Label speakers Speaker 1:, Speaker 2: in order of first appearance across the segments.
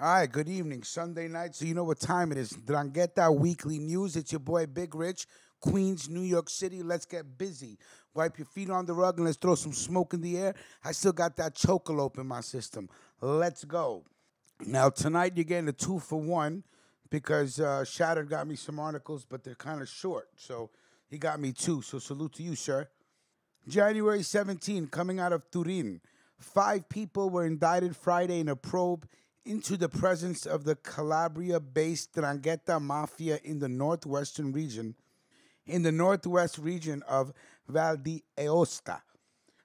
Speaker 1: All right, good evening. Sunday night, so you know what time it is. Drangheta Weekly News. It's your boy Big Rich, Queens, New York City. Let's get busy. Wipe your feet on the rug and let's throw some smoke in the air. I still got that chocolope in my system. Let's go. Now, tonight you're getting a two for one because uh, Shattered got me some articles, but they're kind of short. So he got me two. So salute to you, sir. January 17, coming out of Turin. Five people were indicted Friday in a probe into the presence of the Calabria based Drangheta Mafia in the northwestern region, in the northwest region of Val di Aosta.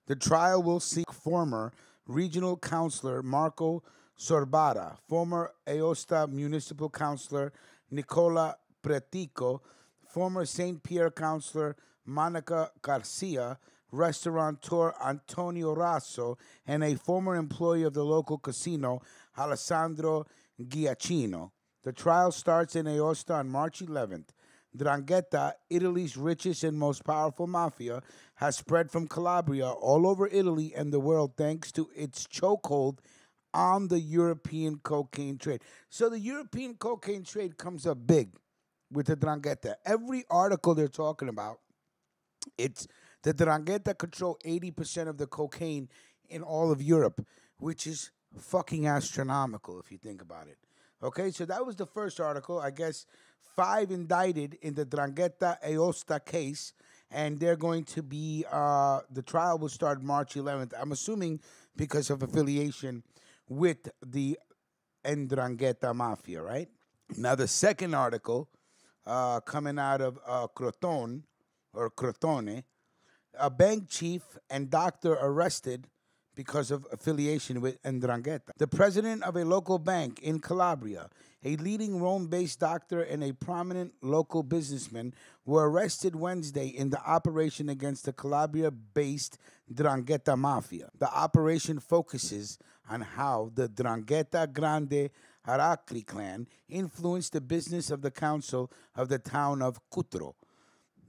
Speaker 1: The trial will seek former regional councilor Marco Sorbara, former Aosta municipal councilor Nicola Prettico, former St. Pierre councilor Monica Carcea, restaurateur Antonio Raso, and a former employee of the local casino, Alessandro Giachino. The trial starts in Aosta on March 11th. Drangheta, Italy's richest and most powerful mafia, has spread from Calabria all over Italy and the world thanks to its chokehold on the European cocaine trade. So the European cocaine trade comes up big with the Drangheta. Every article they're talking about, it's the Drangheta control 80% of the cocaine in all of Europe, which is fucking astronomical if you think about it. Okay, so that was the first article. I guess five indicted in the Drangheta Aosta case, and they're going to be, uh, the trial will start March 11th. I'm assuming because of affiliation with the Ndrangheta Mafia, right? Now, the second article uh, coming out of uh, Crotone, or Crotone, a bank chief and doctor arrested because of affiliation with Ndrangheta. The president of a local bank in Calabria, a leading Rome based doctor, and a prominent local businessman were arrested Wednesday in the operation against the Calabria based Drangheta Mafia. The operation focuses on how the Drangheta Grande Aracri clan influenced the business of the council of the town of Cutro.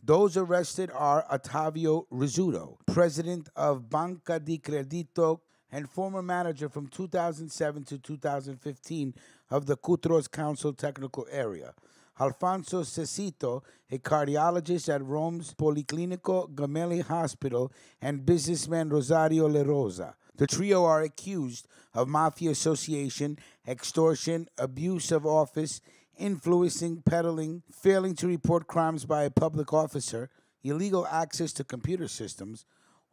Speaker 1: Those arrested are Ottavio Rizzuto, president of Banca di Credito and former manager from 2007 to 2015 of the Cutro's Council Technical Area. Alfonso Cecito, a cardiologist at Rome's Policlinico Gemelli Hospital, and businessman Rosario Le Rosa. The trio are accused of mafia association, extortion, abuse of office, influencing, peddling, failing to report crimes by a public officer, illegal access to computer systems,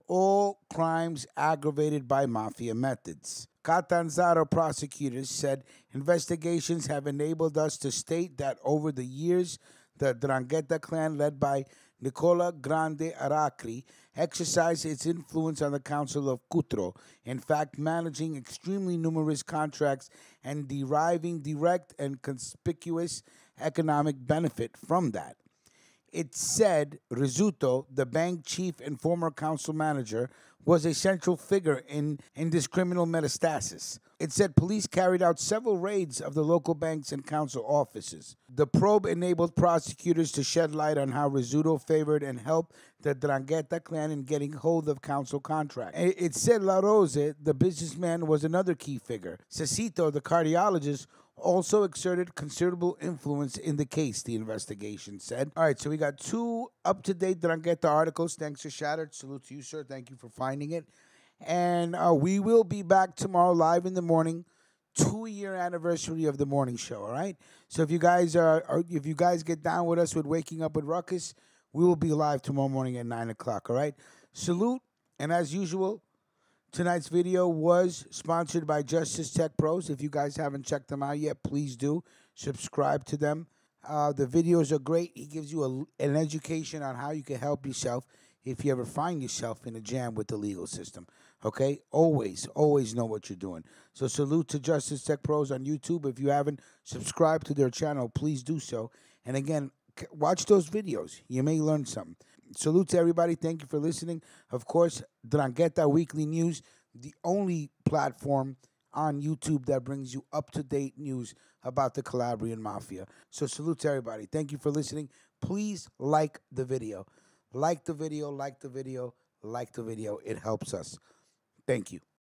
Speaker 1: all crimes aggravated by mafia methods. Catanzaro prosecutors said investigations have enabled us to state that over the years, the Drangheta clan, led by Nicola Grande Aracri, exercised its influence on the Council of Cutro, in fact, managing extremely numerous contracts and deriving direct and conspicuous economic benefit from that. It said Rizzuto, the bank chief and former council manager, was a central figure in, in this criminal metastasis. It said police carried out several raids of the local banks and council offices. The probe enabled prosecutors to shed light on how Rizzuto favored and helped the Drangheta clan in getting hold of council contracts. It said La Rose, the businessman, was another key figure. Cecito, the cardiologist, also exerted considerable influence in the case, the investigation said. All right, so we got two up to date Drangheta articles. Thanks to Shattered. Salute to you, sir. Thank you for finding it. And uh, we will be back tomorrow live in the morning. Two year anniversary of the morning show. All right. So if you guys are, are, if you guys get down with us with waking up with Ruckus, we will be live tomorrow morning at nine o'clock. All right. Salute, and as usual, Tonight's video was sponsored by Justice Tech Pros. If you guys haven't checked them out yet, please do subscribe to them. Uh, the videos are great. He gives you a, an education on how you can help yourself if you ever find yourself in a jam with the legal system. Okay? Always, always know what you're doing. So, salute to Justice Tech Pros on YouTube. If you haven't subscribed to their channel, please do so. And again, watch those videos. You may learn something salute to everybody. Thank you for listening. Of course, Drangheta Weekly News, the only platform on YouTube that brings you up to date news about the Calabrian Mafia. So, salute to everybody. Thank you for listening. Please like the video. Like the video, like the video, like the video. It helps us. Thank you.